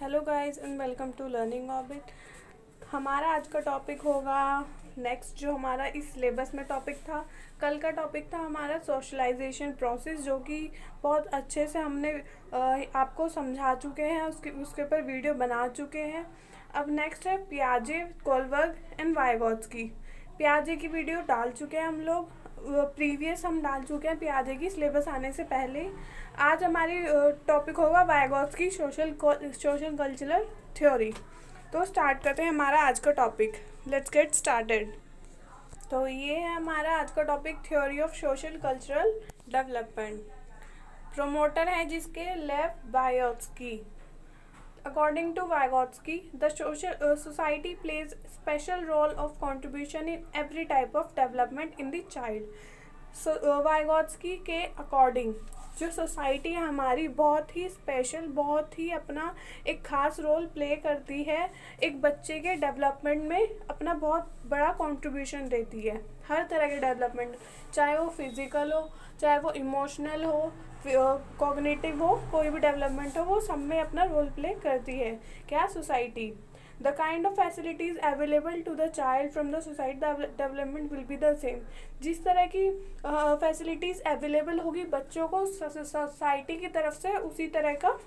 Hello guys and welcome to learning orbit हमारा आज का टॉपिक होगा नेक्स्ट जो हमारा इस सिलेबस में टॉपिक था। कल का टॉपिक था हमारा सोशलाइजेशन प्रोसेस जो कि बहुत अच्छे से हमने आपको समझा चुके हैं, उसके उसके ऊपर वीडियो बना चुके हैं। अब नेक्स्ट है प्याजे, कोलवर्ग एंड वाइगॉट्स की। प्याजे की वीडियो डाल चुके हैं हम लोग। प्रीवियस हम डाल चुके हैं प्याजे की सिलेबस आने से पहले। आज हमारी टॉपिक होगा वाइगॉस की सोशल सोशल कल्चरल थ्योरी तो स्टार्ट करते हैं हमारा आज का टॉपिक लेट्स गेट स्टार्टेड तो ये है हमारा आज का topic theory of social cultural development promoter है जिसके left Vygotsky according to Vygotsky the social society plays special role of contribution in every type of development in the child Vygotsky के according जो सोसाइटी है हमारी बहुत ही special बहुत ही अपना एक ख़ास रोल प्ले करती है, एक बच्चे के डेवलपमेंट में अपना बहुत बड़ा कंट्रीब्यूशन देती है। हर तरह के डेवलपमेंट चाहे वो फ़िज़िकल हो, चाहे वो इमोशनल हो कॉग्निटिव हो, कोई भी डेवलपमेंट हो, वो सब में अपना रोल प्ले करती है। क्या society the kind of facilities available to the child from the society development will be the same जिस तरह की फैसिलिटीज़ अवेलेबल होगी बच्चों को सोसाइटी की तरफ़ से उसी तरह का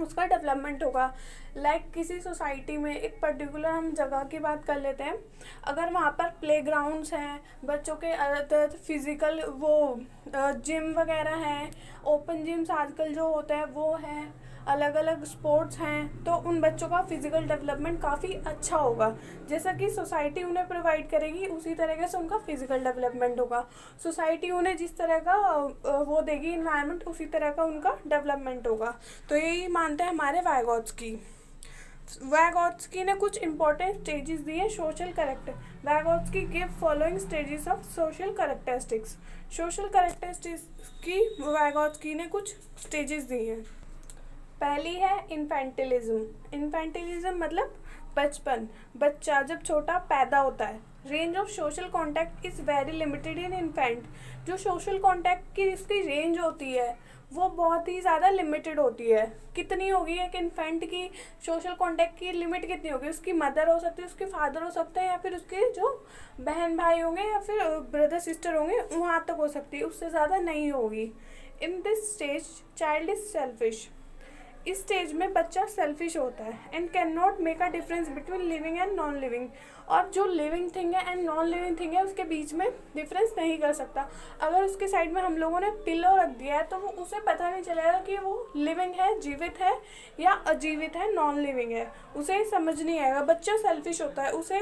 उसका डेवलपमेंट होगा। लाइक like किसी सोसाइटी में एक पर्टिकुलर हम जगह की बात कर लेते हैं। अगर वहाँ पर प्ले ग्राउंड्स हैं, बच्चों के फ़िज़िकल वो जिम वगैरह हैं ओपन जिम्स आजकल जो होते हैं, वो हैं। अलग अलग स्पोर्ट्स हैं तो उन बच्चों का फ़िज़िकल डेवलपमेंट काफ़ी अच्छा होगा। जैसा कि सोसाइटी उन्हें प्रोवाइड करेगी, उसी तरीके से उनका फ़िज़िकल डेवलपमेंट होगा। सोसाइटी उन्हें जिस तरह का वो देगी इन्वायरमेंट उसी तरह का उनका डेवलपमेंट होगा। तो यही मानते हैं हमारे वाइगॉट्स की वैगॉट्सकी ने कुछ इंपॉर्टेंट स्टेजेस दिए social character Vygotsky give following stages of social characteristics social characteristics की वैगॉट्सकी ने कुछ स्टेजेस दिए। हैं पहली है इन्फेंटिलिज्म इन्फेंटिलिज्म मतलब बचपन. बच्चा जब छोटा पैदा होता है. Range of social contact is very limited in infant जो सोशल कॉन्टैक्ट की इसकी रेंज होती है, वो बहुत ही ज़्यादा लिमिटेड होती है. कितनी होगी एक इन्फेंट की सोशल कॉन्टैक्ट की लिमिट कितनी होगी? उसकी मदर हो सकती है, उसके फादर हो सकते हैं, या फिर उसके जो बहन भाई होंगे, या फिर ब्रदर सिस्टर होंगे, वहाँ तक हो सकती है. उससे ज़्यादा नहीं होगी. In this stage child is selfish इस स्टेज में बच्चा सेल्फिश होता है and can not make a difference between living and non living और जो लिविंग थिंग है एंड नॉन लिविंग थिंग है, उसके बीच में डिफरेंस नहीं कर सकता। अगर उसके साइड में हम लोगों ने पिलो रख दिया है तो वो उसे पता नहीं चलेगा कि वो लिविंग है, जीवित है या अजीवित है नॉन लिविंग है। उसे समझ नहीं आएगा। बच्चा सेल्फिश होता है, उसे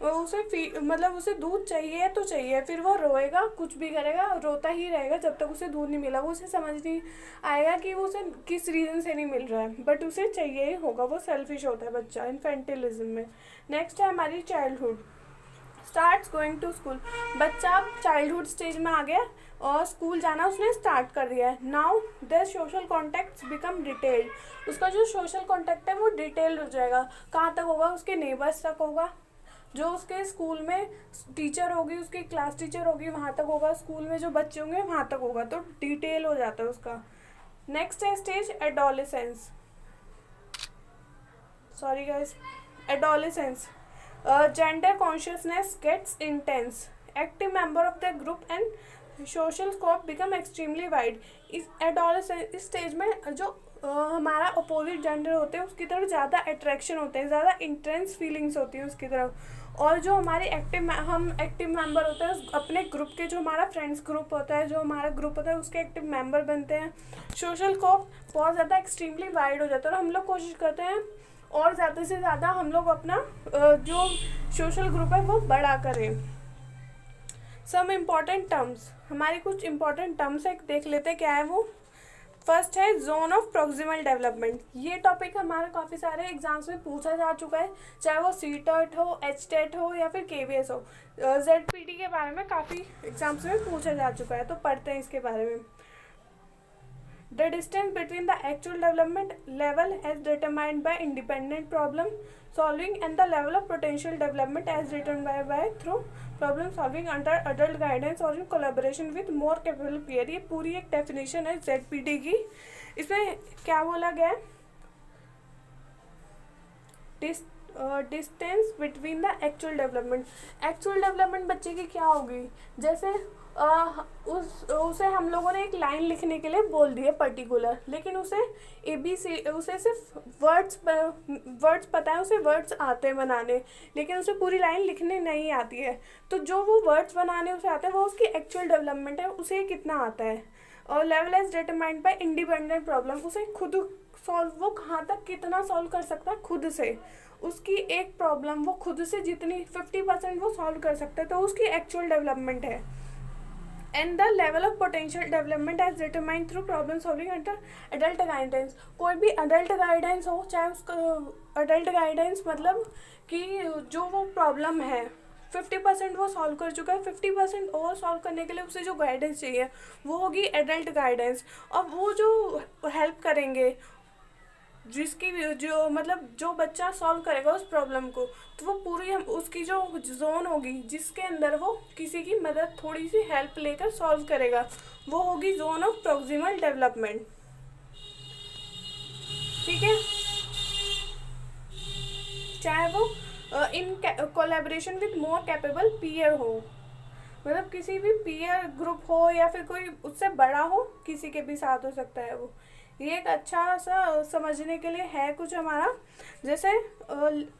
उसे फ़ी मतलब उसे दूध चाहिए तो चाहिए, फिर वो रोएगा, कुछ भी करेगा, रोता ही रहेगा जब तक उसे दूध नहीं मिला। वो उसे समझ नहीं आएगा कि वो उसे किस रीज़न से नहीं मिल रहा है बट उसे चाहिए ही होगा, वो सेल्फिश होता है बच्चा इन्फेंटिलिज्म में। नेक्स्ट है हमारी childhood start going to school बच्चा अब चाइल्डहुड स्टेज में आ गया और स्कूल जाना उसने स्टार्ट कर दिया है। Now the social contacts become detailed उसका जो सोशल कॉन्टैक्ट है वो डिटेल्ड हो जाएगा। कहाँ तक होगा? उसके नेबर्स तक होगा। जो उसके स्कूल में टीचर होगी उसकी क्लास टीचर होगी वहाँ तक होगा। स्कूल में जो बच्चे होंगे वहाँ तक होगा। तो डिटेल हो जाता है उसका। नेक्स्ट है stage adolescence sorry guys adolescence gender consciousness gets intense active member of the group and social scope become extremely wide इस एडोलिसेंस इस स्टेज में जो uh, हमारा अपोजिट जेंडर होते हैं उसकी तरफ़ ज़्यादा अट्रैक्शन होते हैं ज़्यादा इंटेंस फीलिंग्स होती हैं उसकी तरफ़। और जो हमारे एक्टिव हम एक्टिव मेंबर होते हैं अपने ग्रुप के जो हमारा फ्रेंड्स ग्रुप होता है, जो हमारा ग्रुप होता है, उसके एक्टिव मेंबर बनते हैं। सोशल कोप बहुत ज़्यादा एक्सट्रीमली वाइड हो जाता है और हम लोग कोशिश करते हैं और ज़्यादा से ज़्यादा हम लोग अपना जो सोशल ग्रुप है, वो बड़ा करें। सम इंपॉर्टेंट टर्म्स हमारी कुछ इंपॉर्टेंट टर्म्स है देख लेते हैं, क्या है वो। फ़र्स्ट है जोन ऑफ़ प्रोक्सिमल डेवलपमेंट। ये टॉपिक हमारे काफ़ी सारे एग्ज़ाम्स में पूछा जा चुका है, चाहे वो सी टेट हो एच टेट हो या फिर के वी एस हो। जेड पी टी के बारे में काफ़ी एग्ज़ाम्स में पूछा जा चुका है तो पढ़ते हैं इसके बारे में। The distance between the actual development level as determined by independent problem solving and the level of potential development as return by by through problem solving under adult guidance और in collaboration with more capable peer ये पूरी एक definition है Z की। इसमें क्या बोला गया distance between the actual development actual development बच्चे की क्या होगी? जैसे uh, उस उसे हम लोगों ने एक लाइन लिखने के लिए बोल दिए पर्टिकुलर लेकिन उसे ए बी सी उसे सिर्फ़ वर्ड्स वर्ड्स पता है उसे वर्ड्स आते हैं बनाने लेकिन उसे पूरी लाइन लिखने नहीं आती है। तो जो वो वर्ड्स बनाने उसे आते हैं वो उसकी एक्चुअल डेवलपमेंट है उसे कितना आता है? और level as determined by independent problem उसे खुद सॉल्व वो कहाँ तक कितना सॉल्व कर सकता है? खुद से। उसकी एक प्रॉब्लम वो खुद से जितनी फिफ्टी परसेंट वो सॉल्व कर सकता है तो उसकी एक्चुअल डेवलपमेंट है। And the level of potential development as determined through problem solving under adult guidance कोई भी अडल्ट गाइडेंस हो, चाहे उसका अडल्ट गाइडेंस मतलब कि जो वो प्रॉब्लम है फिफ्टी परसेंट वो सॉल्व कर चुका है फिफ्टी परसेंट और सॉल्व करने के लिए उसे जो गाइडेंस चाहिए, वो होगी एडल्ट गाइडेंस और वो जो हेल्प करेंगे जिसकी जो मतलब जो बच्चा सॉल्व करेगा उस प्रॉब्लम को तो वो पूरी हम, उसकी जो जोन होगी, जिसके अंदर वो किसी की मदद थोड़ी सी हेल्प लेकर सॉल्व करेगा, वो होगी जोन ऑफ़ प्रोक्सिमल डेवलपमेंट ठीक है? चाहे वो in collaboration with more capable peer हो। मतलब किसी भी पीयर ग्रुप हो या फिर कोई उससे बड़ा हो, किसी के भी साथ हो सकता है वो। ये एक अच्छा सा समझने के लिए है कुछ हमारा। जैसे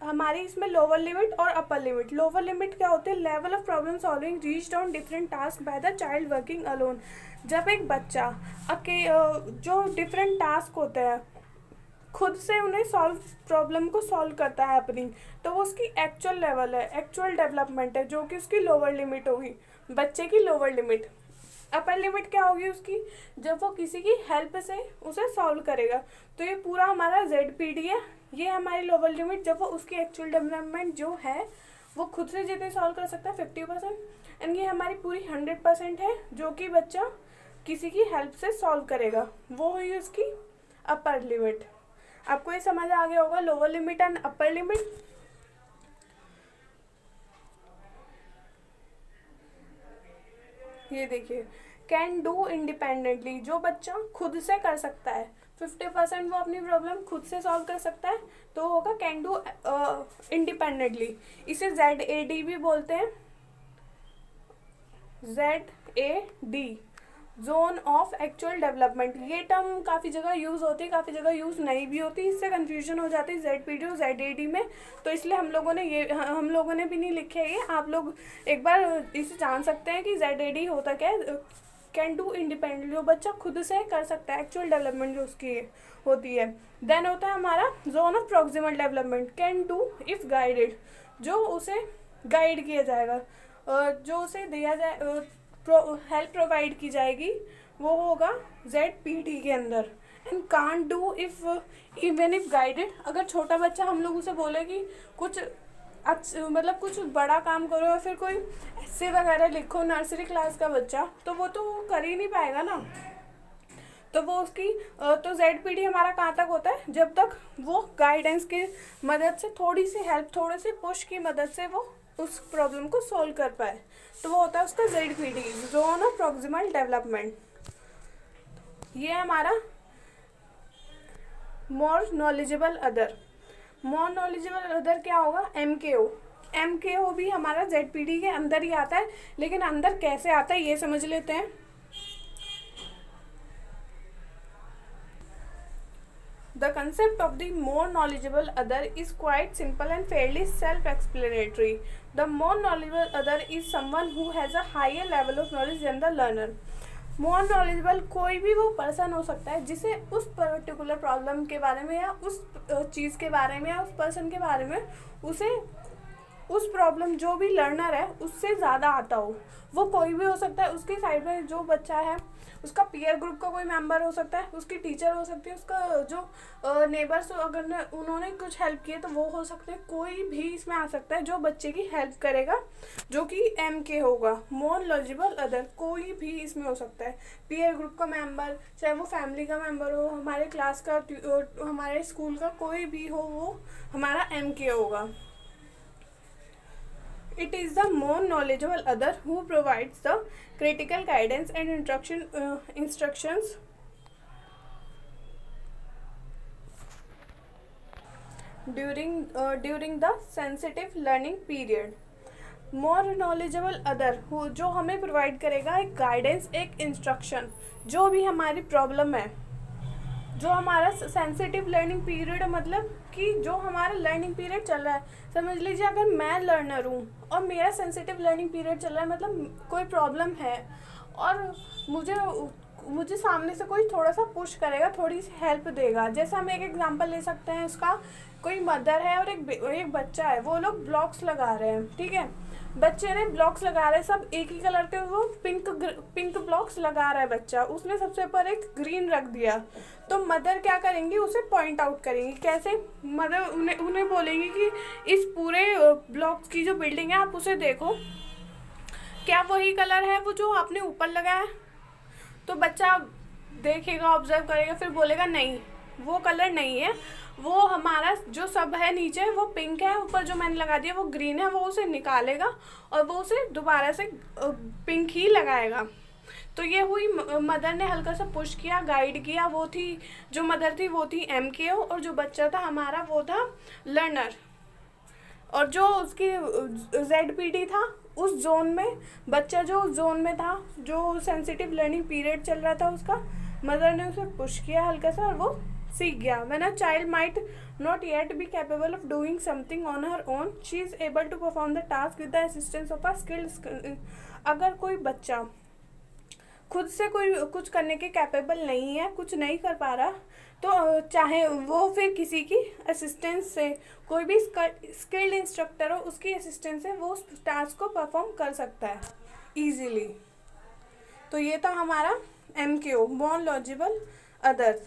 हमारी इसमें लोअर लिमिट और अपर लिमिट लोअर लिमिट क्या होती है? Level of problem solving reach on different task by the child working alone जब एक बच्चा अके जो डिफरेंट टास्क होते हैं, खुद से उन्हें सॉल्व प्रॉब्लम को सॉल्व करता है अपनी तो वो उसकी एक्चुअल लेवल है एक्चुअल डेवलपमेंट है, जो कि उसकी लोअर लिमिट होगी। बच्चे की लोअर लिमिट अपर लिमिट क्या होगी उसकी? जब वो किसी की हेल्प से उसे सॉल्व करेगा तो ये पूरा हमारा जेड पी डी है। ये हमारी लोअर लिमिट जब वो उसकी एक्चुअल डेवलपमेंट जो है, वो खुद से जितने सॉल्व कर सकता है फिफ्टी परसेंट एंड ये हमारी पूरी हंड्रेड परसेंट है, जो कि बच्चा किसी की हेल्प से सॉल्व करेगा। वो हुई उसकी अपर लिमिट आपको ये समझ आ गया होगा lower limit and upper limit ये देखिए कैन डू इंडिपेंडेंटली जो बच्चा खुद से कर सकता है फिफ्टी परसेंट वो अपनी प्रॉब्लम खुद से सॉल्व कर सकता है तो होगा कैन डू इंडिपेंडेंटली इसे जेड ए डी भी बोलते हैं। Z A D zone of actual development ये टर्म काफ़ी जगह यूज़ होती है, काफ़ी जगह यूज़ नहीं भी होती, इससे कंफ्यूजन हो जाती है जेड पी डी और जेड ए डी में। तो इसलिए हम लोगों ने ये, हम लोगों ने भी नहीं लिखे ये। आप लोग एक बार इसे जान सकते हैं कि जेड ए डी होता क्या है। कैन डू इंडिपेंडेंटली जो बच्चा खुद से कर सकता है एक्चुअल डेवलपमेंट जो उसकी होती है। देन होता है हमारा zone of proximal development can do if guided जो उसे गाइड किया जाएगा। जो उसे दिया जाए प्रो हेल्प प्रोवाइड की जाएगी, वो होगा जेड पी डी के अंदर। And can do if even if guided अगर छोटा बच्चा हम लोग उसे बोले कि कुछ अच्छा मतलब कुछ बड़ा काम करो या फिर कोई ऐसे वगैरह लिखो नर्सरी क्लास का बच्चा तो वो तो कर ही नहीं पाएगा ना। तो वो उसकी तो जेड पी डी हमारा कहाँ तक होता है? जब तक वो गाइडेंस की मदद से, थोड़ी सी हेल्प थोड़े से पुश की मदद से वो उस प्रॉब्लम को सॉल्व कर पाए। तो वो होता है उसका Z P D zone of proximal development ये हमारा more knowledgeable other more knowledgeable other क्या होगा? M K O M K ओ भी हमारा जेड पी डी के अंदर ही आता है, लेकिन अंदर कैसे आता है ये समझ लेते हैं। The concept of the more knowledgeable other is quite simple and fairly self-explanatory. The more knowledgeable other is someone who has a higher level of knowledge than the learner. More knowledgeable कोई भी वो person हो सकता है जिसे उस particular problem के बारे में या उस चीज़ के बारे में या उस पर्सन के बारे में उसे उस प्रॉब्लम जो भी लर्नर है उससे ज़्यादा आता हो। वो कोई भी हो सकता है उसके साइड में जो बच्चा है उसका पीयर ग्रुप का कोई मेंबर हो सकता है उसकी टीचर हो सकती है उसका जो नेबर्स अगर ने, उन्होंने कुछ हेल्प किए तो वो हो सकते हैं। कोई भी इसमें आ सकता है जो बच्चे की हेल्प करेगा जो कि एम के होगा। मोर लॉजिबल अदर कोई भी इसमें हो सकता है। पीयर ग्रुप का मेंबर चाहे वो फैमिली का मेंबर हो हमारे क्लास का हमारे स्कूल का कोई भी हो वो हमारा एम के होगा। It is the more knowledgeable other who provides the critical guidance and instruction instructions during during the sensitive learning period more knowledgeable other who जो हमें प्रोवाइड करेगा एक गाइडेंस एक इंस्ट्रक्शन जो भी हमारी प्रॉब्लम है जो हमारा सेंसिटिव लर्निंग पीरियड मतलब कि जो हमारा लर्निंग पीरियड चल रहा है। समझ लीजिए, अगर मैं लर्नर हूँ और मेरा सेंसिटिव लर्निंग पीरियड चल रहा है मतलब कोई प्रॉब्लम है और मुझे मुझे सामने से कोई थोड़ा सा पुश करेगा, थोड़ी सी हेल्प देगा। जैसे हम एक एग्जांपल ले सकते हैं, उसका कोई मदर है और एक एक बच्चा है, वो लोग ब्लॉक्स लगा रहे हैं, ठीक है? बच्चे ने ब्लॉक्स लगा रहे हैं, सब एक ही कलर के वो पिंक पिंक ब्लॉक्स लगा रहा है बच्चा। उसने सबसे ऊपर एक ग्रीन रख दिया। तो मदर क्या करेंगी? उसे पॉइंट आउट करेंगी। कैसे? मदर उन्हें उन्हें बोलेंगी कि इस पूरे ब्लॉक की जो बिल्डिंग है, आप उसे देखो। क्या वही कलर है वो जो आपने ऊपर लगाया तो बच्चा देखेगा ऑब्ज़र्व करेगा, फिर बोलेगा, नहीं, वो कलर नहीं है। वो हमारा जो सब है नीचे, वो पिंक है, ऊपर जो मैंने लगा दिया, वो ग्रीन है, वो उसे निकालेगा और वो उसे दोबारा से पिंक ही लगाएगा। तो ये हुई मदर ने हल्का सा पुश किया गाइड किया, वो थी, जो मदर थी, वो थी एम के ओ और जो बच्चा था हमारा वो था लर्नर और जो उसकी जेड पी डी था, उस जोन में, बच्चा जो उस जोन में था, जो सेंसिटिव लर्निंग पीरियड चल रहा था उसका मदर ने उसे पुश किया हल्का सा और वो सीख गया. When a child might not yet be capable of doing something on her own she is able to perform the task with the assistance of a skilled अगर कोई बच्चा खुद से कोई, कुछ करने के कैपेबल नहीं है, कुछ नहीं कर पा रहा। तो चाहे वो फिर किसी की असिस्टेंस से, कोई भी स्किल्ड इंस्ट्रक्टर हो, उसकी असिस्टेंस से वो उस टास्क को परफॉर्म कर सकता है ईजीली तो ये था हमारा एम के ओ मॉन लॉजिबल अदर्स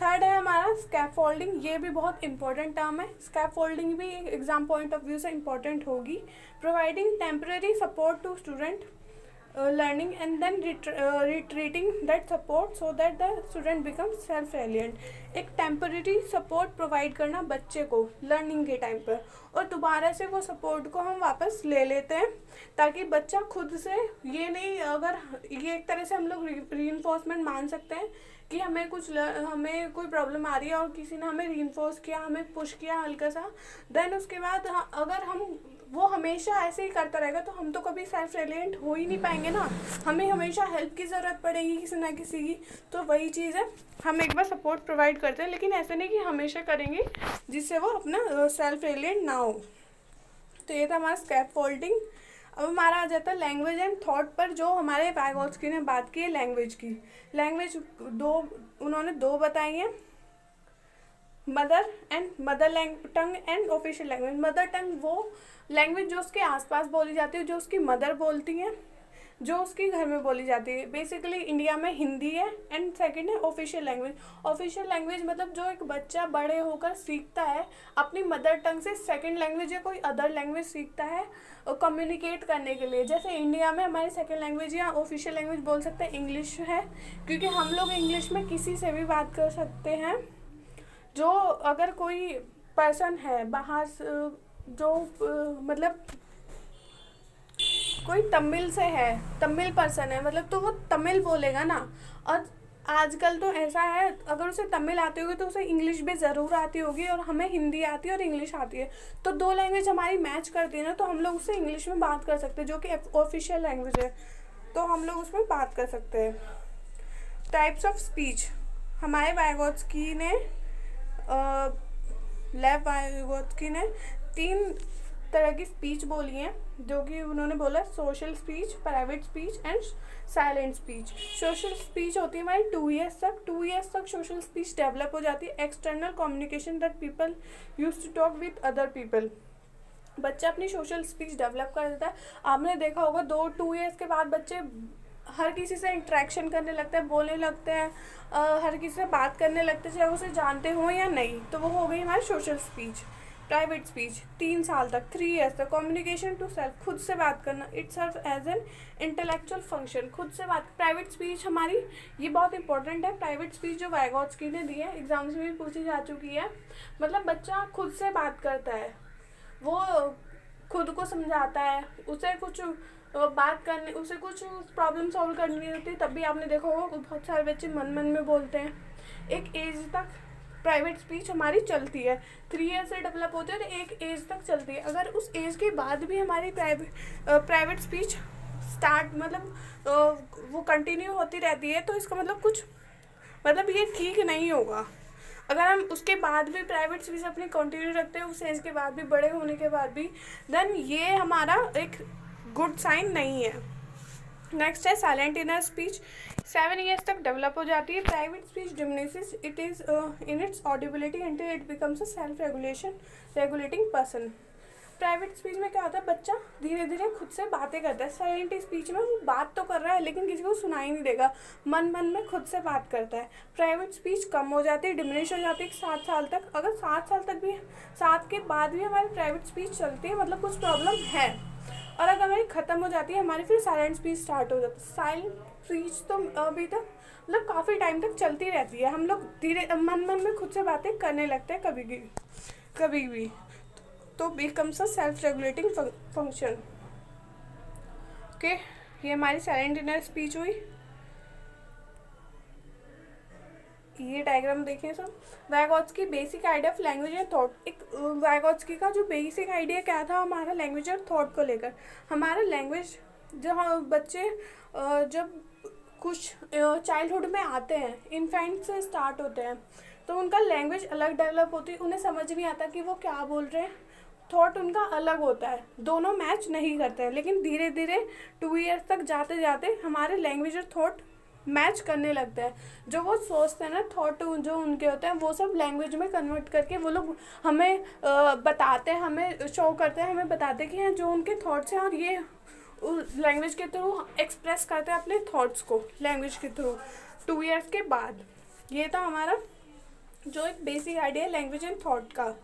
थर्ड है हमारा स्कैप फोल्डिंग ये भी बहुत इंपॉर्टेंट टर्म है। स्कैप फोल्डिंग भी एग्ज़ाम पॉइंट ऑफ़ व्यू से इंपॉर्टेंट होगी। Providing temporary support to student learning and then retreating that support so that the student become self reliant एक टेम्पररी सपोर्ट प्रोवाइड करना बच्चे को लर्निंग के time पर और दोबारा से वो सपोर्ट को हम वापस ले लेते हैं ताकि बच्चा खुद से ये नहीं, अगर ये एक तरह से हम लोग री इन्फोर्समेंट मान सकते हैं कि हमें कुछ हमें कोई प्रॉब्लम आ रही है और किसी ने हमें री किया, हमें पुश किया हल्का सा देन उसके बाद अगर हम वो हमेशा ऐसे ही करता रहेगा तो हम तो कभी सेल्फ रिलेंट हो ही नहीं पाएँगे ना। हमें हमेशा हेल्प की ज़रूरत पड़ेगी किसी ना किसी की तो वही चीज़ है। हम एक बार सपोर्ट प्रोवाइड करते हैं, लेकिन ऐसा नहीं कि हमेशा करेंगे, जिससे वो अपना सेल्फ रिलेंट ना हो। तो ये था हमारा स्कैप फोल्डिंग अब हमारा आ जाता है लैंग्वेज एंड थॉट पर, जो हमारे पैगोस्की ने बात की है लैंग्वेज की। लैंग्वेज दो, उन्होंने दो बताई हैं। Mother and mother lang tongue and official language mother tongue वो लैंग्वेज जो उसके आसपास बोली जाती है, जो उसकी मदर बोलती हैं, जो उसके घर में बोली जाती है। बेसिकली इंडिया में हिंदी है एंड सेकंड है ऑफिशियल लैंग्वेज ऑफिशियल लैंग्वेज मतलब जो एक बच्चा बड़े होकर सीखता है, अपनी मदर टंग से सेकंड लैंग्वेज या कोई अदर लैंग्वेज सीखता है कम्युनिकेट करने के लिए। जैसे इंडिया में हमारी सेकंड लैंग्वेज या ऑफिशियल लैंग्वेज बोल सकते हैं इंग्लिश है, क्योंकि हम लोग इंग्लिश में किसी से भी बात कर सकते हैं। जो अगर कोई पर्सन है, बाहर जो मतलब कोई तमिल से है, तमिल पर्सन है मतलब तो वो तमिल बोलेगा ना। और आजकल तो ऐसा है, अगर उसे तमिल आती होगी तो उसे इंग्लिश भी ज़रूर आती होगी और हमें हिंदी आती है और इंग्लिश आती है। तो दो लैंग्वेज हमारी मैच करती है ना तो हम लोग उससे इंग्लिश में बात कर सकते हैं, जो कि ऑफिशियल लैंग्वेज है। तो हम लोग उसमें बात कर सकते हैं। टाइप्स ऑफ़ स्पीच हमारे वायगोत्सकी ने लेव वायगोत्सकी ने तीन तरह की स्पीच बोली है, जो कि उन्होंने बोला social speech private speech and silent speech social speech होती है हमारी टू ईयर्स तक टू ईयर्स तक सोशल स्पीच डेवलप हो जाती है external communication that people use to talk with other people बच्चा अपनी सोशल स्पीच डेवलप कर देता है। आपने देखा होगा दो टू ईयर्स के बाद बच्चे हर किसी से इंट्रैक्शन करने लगते हैं, बोलने लगते हैं हर किसी से बात करने लगते हैं, चाहे उसे जानते हों या नहीं तो वो हो गई हमारी सोशल स्पीच प्राइवेट स्पीच तीन साल तक थ्री ईयर्स तक कम्युनिकेशन टू सेल्फ खुद से बात करना it serve as an intellectual function खुद से बात प्राइवेट स्पीच हमारी, ये बहुत इंपॉर्टेंट है प्राइवेट स्पीच जो वाइगॉट्सकी ने दी है एग्ज़ाम्स में भी पूछी जा चुकी है मतलब बच्चा खुद से बात करता है, वो खुद को समझाता है, उसे कुछ बात करने, उसे कुछ प्रॉब्लम सॉल्व करनी होती है, तब भी आपने देखा होगा, बहुत सारे बच्चे मन मन में बोलते हैं, एक एज तक प्राइवेट स्पीच हमारी चलती है। थ्री ईयर से डेवलप होती है और एक एज तक चलती है। अगर उस एज के बाद भी हमारी प्राइवेट प्राइवेट स्पीच स्टार्ट मतलब वो कंटिन्यू होती रहती है तो इसका मतलब कुछ मतलब ये ठीक नहीं होगा। अगर हम उसके बाद भी प्राइवेट स्पीच अपनी कंटिन्यू रखते हैं, उस एज के बाद भी, बड़े होने के बाद भी देन ये हमारा एक गुड साइन नहीं है। नेक्स्ट है silent inner speech seven years तक डेवलप हो जाती है. Private speech diminishes it is in its audibility and it becomes a self regulation regulating person private speech में क्या होता है? बच्चा धीरे धीरे खुद से बातें करता है. साइलेंट स्पीच में वो बात तो कर रहा है, लेकिन किसी को सुनाई नहीं देगा. मन मन में खुद से बात करता है. प्राइवेट स्पीच कम हो जाती है डिमिनिश हो जाती है सात साल तक. अगर सात साल तक भी, सात के बाद भी हमारी प्राइवेट स्पीच चलती है मतलब कुछ प्रॉब्लम है. और अगर हमारी ख़त्म हो जाती है, हमारी फिर साइलेंट स्पीच स्टार्ट हो जाती है। साइलेंट स्पीच तो अभी तक मतलब काफ़ी टाइम तक चलती रहती है। हम लोग धीरे, मन मन में खुद से बातें करने लगते हैं कभी भी कभी भी। तो becomes a self regulating function okay ये हमारी साइलेंट डिनर स्पीच हुई। ये डायग्राम देखें सब। Vygotsky's basic idea of language and thought एक वैगॉट्स का जो बेसिक आइडिया क्या था हमारा लैंग्वेज और थॉट को लेकर? हमारा लैंग्वेज जो जहाँ बच्चे जब कुछ चाइल्डहुड में आते हैं इन्फेंट से स्टार्ट होते हैं तो उनका लैंग्वेज अलग डेवलप होती है उन्हें समझ नहीं आता कि वो क्या बोल रहे हैं। थॉट उनका अलग होता है, दोनों मैच नहीं करते हैं, लेकिन धीरे धीरे टू ईयर्स तक जाते जाते हमारे लैंग्वेज और थॉट मैच करने लगता है। जो वो सोचते हैं ना थॉट जो उनके होते हैं, वो सब लैंग्वेज में कन्वर्ट करके वो लोग हमें बताते हैं, हमें शो करते हैं, हमें बताते हैं कि हाँ जो उनके थॉट्स हैं और ये लैंग्वेज के थ्रू एक्सप्रेस करते हैं अपने थॉट्स को लैंग्वेज के थ्रू टू ईयर्स के बाद, ये था हमारा जो एक basic idea language and thought का।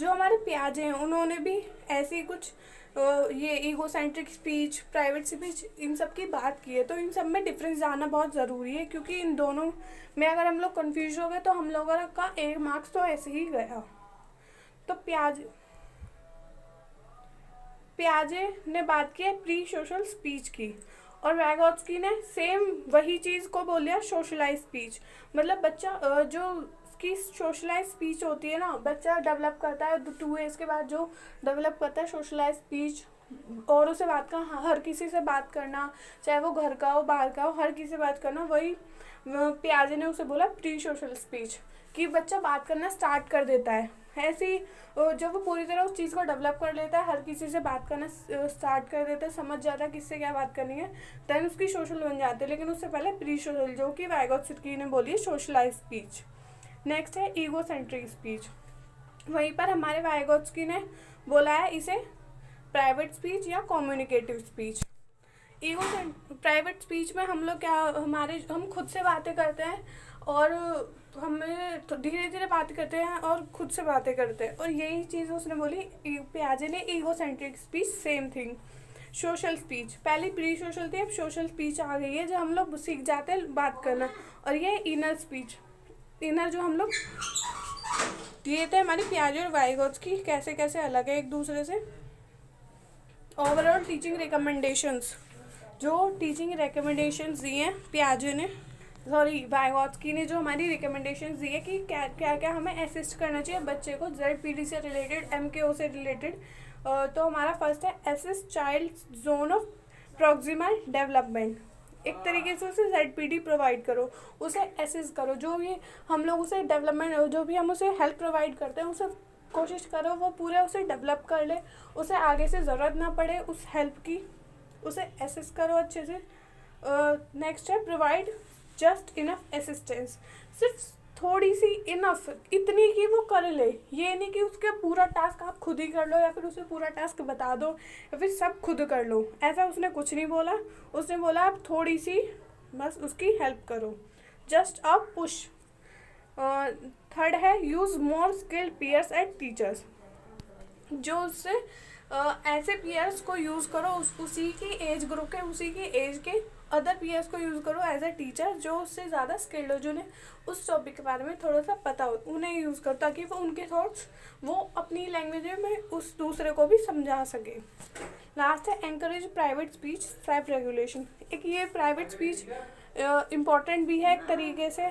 जो हमारे प्याजे हैं, उन्होंने भी ऐसी कुछ ये ego centric speech private speech इन सब की बात की है तो इन सब में डिफरेंस जानना बहुत ज़रूरी है, क्योंकि इन दोनों में अगर हम लोग कन्फ्यूज़ हो गए तो हम लोगों का एक मार्क्स तो ऐसे ही गया। तो प्याज, प्याजे ने बात की है प्री सोशल स्पीच की, और वैगॉट्सकी ने सेम वही चीज़ को बोलिया सोशलाइज स्पीच मतलब बच्चा जो की सोशलाइज स्पीच होती है ना, बच्चा डेवलप करता है टू एज के बाद जो डेवलप करता है सोशलाइज स्पीच और उसे बात का हर किसी से बात करना, चाहे वो घर का हो, बाहर का हो, हर किसी से बात करना, वही प्याजे ने उसे बोला प्री सोशल स्पीच कि बच्चा बात करना स्टार्ट कर देता है। ऐसी जब वो पूरी तरह उस चीज़ को डेवलप कर लेता है, हर किसी से बात करना स्टार्ट कर देता है, समझ जाता है किससे क्या बात करनी है देन उसकी सोशल बन जाती है। लेकिन उससे पहले प्री सोशल जो कि वैगोट ने बोली है सोशलाइज स्पीच नेक्स्ट है ईगो सेंट्रिक स्पीच वहीं पर हमारे वाइगोत्सकी ने बोला है इसे प्राइवेट स्पीच या communicative speech ego private speech में हम लोग क्या, हमारे, हम खुद से बातें करते हैं और हमें धीरे धीरे बात करते हैं और खुद से बातें करते हैं। और यही चीज़ उसने बोली प्याजे ने egocentric speech same thing social speech पहले प्री सोशल थी, अब सोशल स्पीच आ गई है जो हम लोग सीख जाते हैं बात करना। और ये इनर स्पीच इनर जो हम लोग ये थे हमारी प्याज और वाइगोट्स की, कैसे कैसे अलग है एक दूसरे से। ओवरऑल टीचिंग रिकमेंडेशंस जो टीचिंग रिकमेंडेशंस दिए हैं प्याजे ने सॉरी वाइगोट्सकी ने, जो हमारी रिकमेंडेशन दी है कि क्या क्या क्या हमें असिस्ट करना चाहिए बच्चे को जेड पी से रिलेटेड एम के ओ से रिलेटेड तो हमारा फ़र्स्ट है assist child zone of proximal development एक तरीके से उसे जेड पी डी प्रोवाइड करो, उसे एसेस करो, जो भी हम लोग उसे डेवलपमेंट जो भी हम उसे हेल्प प्रोवाइड करते हैं, उसे कोशिश करो वो पूरा उसे डेवलप कर ले, उसे आगे से ज़रूरत ना पड़े उस हेल्प की, उसे एसेस करो अच्छे से। नेक्स्ट है प्रोवाइड जस्ट इनफ असिस्टेंस सिर्फ़ थोड़ी सी इनफ इतनी कि वो कर ले। ये नहीं कि उसका पूरा टास्क आप खुद ही कर लो या फिर उसे पूरा टास्क बता दो या फिर सब खुद कर लो। ऐसा उसने कुछ नहीं बोला। उसने बोला, आप थोड़ी सी बस उसकी हेल्प करो। जस्ट अ पुश थर्ड है use more skilled peers and teachers जो उससे ऐसे पीयर्स को यूज़ करो उस, उसी की एज ग्रुप के, उसी की एज के अदर पीयर्स को यूज़ करो एज अ टीचर जो उससे ज़्यादा स्किल्ड हो जिन्हें उस टॉपिक के बारे में थोड़ा सा पता हो, उन्हें यूज़ करो ताकि वो उनके थॉट्स वो अपनी लैंग्वेज में उस दूसरे को भी समझा सके। लास्ट है encourage private speech self regulation एक ये प्राइवेट स्पीच इंपॉर्टेंट भी है एक तरीके से।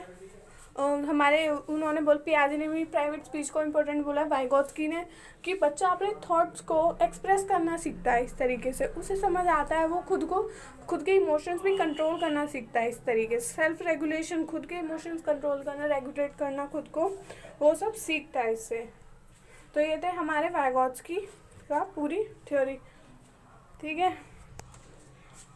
हमारे उन्होंने बोल, पियाजी ने भी प्राइवेट स्पीच को इम्पोर्टेंट बोला वाइगोत्सकी ने, कि बच्चा अपने थॉट्स को एक्सप्रेस करना सीखता है इस तरीके से। उसे समझ आता है, वो खुद को, खुद के इमोशंस भी कंट्रोल करना सीखता है इस तरीके से। सेल्फ रेगुलेशन खुद के इमोशंस कंट्रोल करना रेगुलेट करना, खुद को, वो सब सीखता है इससे। तो ये थे हमारे वाइगोत्सकी का पूरी थ्योरी ठीक है?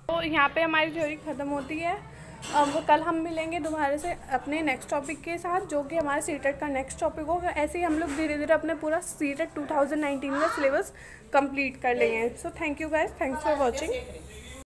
तो यहाँ पे हमारी थ्योरी ख़त्म होती है। अब कल हम मिलेंगे दोबारा से अपने नेक्स्ट टॉपिक के साथ, जो कि हमारे सी का नेक्स्ट टॉपिक होगा। ऐसे ही हम लोग धीरे धीरे अपने पूरा C TET two thousand nineteen का सिलेबस कंप्लीट कर लेंगे। So thank you guys thanks for watching